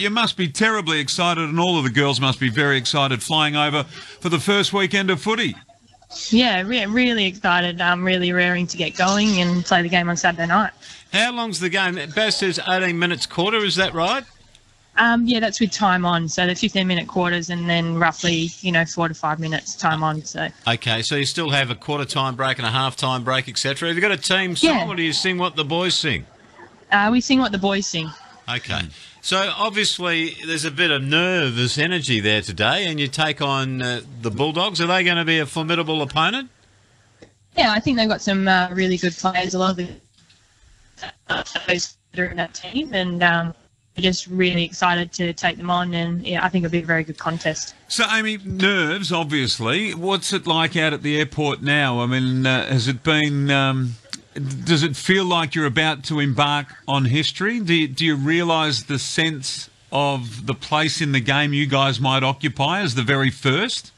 You must be terribly excited, and all of the girls must be very excited flying over for the first weekend of footy. Yeah, re- really excited. I'm really raring to get going and play the game on Saturday night. How long's the game? Baz says 18 minutes quarter, is that right? Um, yeah, that's with time on. So the 15 minute quarters and then roughly, you know, four to five minutes time on. So Okay, so you still have a quarter time break and a half time break, etc. Have you got a team song Yeah. or do you sing what the boys sing? uh, we sing what the boys sing. Okay. So obviously there's a bit of nervous energy there today, and you take on uh, the Bulldogs. Are they going to be a formidable opponent? Yeah, I think they've got some uh, really good players. A lot of the those that are in that team, and um, we're just really excited to take them on. And yeah, I think it'll be a very good contest. So, Amy, nerves, obviously. What's it like out at the airport now? I mean, uh, has it been. Um, does it feel like you're about to embark on history? Do you, do you realise the sense of the place in the game you guys might occupy as the very first?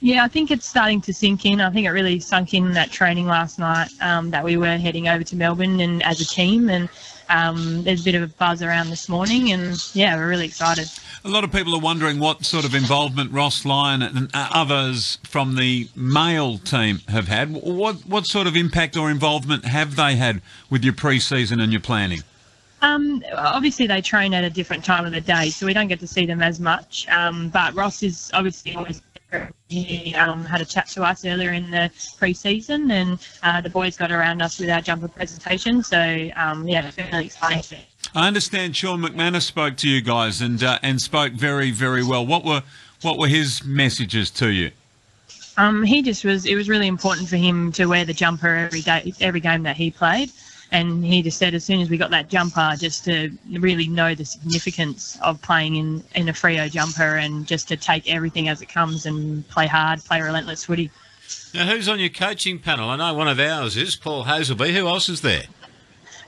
Yeah, I think it's starting to sink in. I think it really sunk in that training last night um, that we were heading over to Melbourne and as a team, and um, there's a bit of a buzz around this morning, and yeah, we're really excited. A lot of people are wondering what sort of involvement Ross Lyon and uh, others from the male team have had. What what sort of impact or involvement have they had with your pre-season and your planning? Um, obviously, they train at a different time of the day, so we don't get to see them as much. Um, but Ross is obviously always. He um, had a chat to us earlier in the pre-season, and uh, the boys got around us with our jumper presentation. So um, yeah, really exciting. I understand Shaun McManus spoke to you guys and uh, and spoke very very well. What were what were his messages to you? Um, he just was. It was really important for him to wear the jumper every day, every game that he played, and he just said as soon as we got that jumper, just to really know the significance of playing in in a Freo jumper, and just to take everything as it comes and play hard, play relentless footy. Now, who's on your coaching panel? I know one of ours is Paul Hasleby. Who else is there?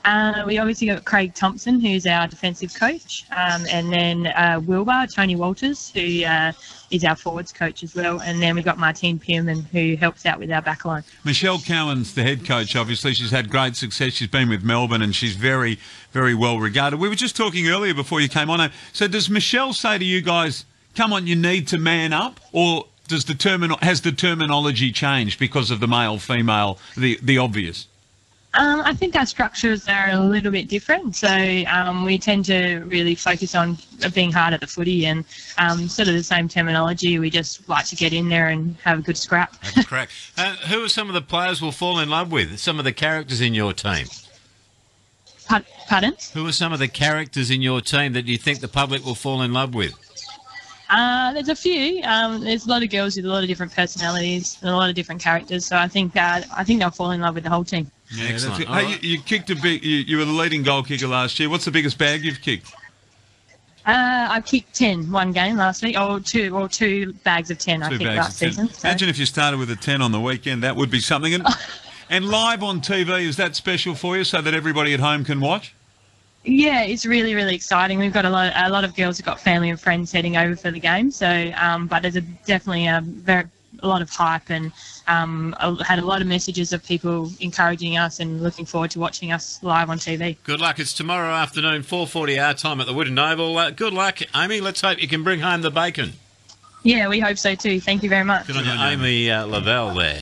Uh, we obviously got Craig Thompson, who's our defensive coach, um, and then uh, Wilbur Tony Walters, who uh, is our forwards coach as well, and then we've got Martine Pierman, who helps out with our backline. Michelle Cowan's the head coach. Obviously, she's had great success. She's been with Melbourne and she's very very well regarded. We were just talking earlier before you came on. So does Michelle say to you guys, "Come on, you need to man up," or does the termin- has the terminology changed because of the male female the the obvious? Um, I think our structures are a little bit different. So um, we tend to really focus on being hard at the footy and um, sort of the same terminology. We just like to get in there and have a good scrap. That's correct. Uh, who are some of the players we'll fall in love with? Some of the characters in your team. Pardon? Who are some of the characters in your team that you think the public will fall in love with? Uh, there's a few. Um, there's a lot of girls with a lot of different personalities and a lot of different characters. So I think uh, I think they'll fall in love with the whole team. Yeah, Excellent. that's it. All Hey, right. you, you kicked a big. You, you were the leading goal kicker last year. What's the biggest bag you've kicked? Uh, I kicked 10 one game last week, or two, or two bags of 10 I Two kicked last season. So. Imagine if you started with a 10 on the weekend. That would be something. And, and live on TV, is that special for you so that everybody at home can watch? Yeah, it's really, really exciting. We've got a lot, a lot of girls who've got family and friends heading over for the game. So, um, but there's a, definitely a very a lot of hype and um, I had a lot of messages of people encouraging us and looking forward to watching us live on TV. Good luck. It's tomorrow afternoon, 4.40 our time at the Whitten Oval. Uh, good luck, Amy. Let's hope you can bring home the bacon. Yeah, we hope so too. Thank you very much. Good on you, Amy uh, Lavell there.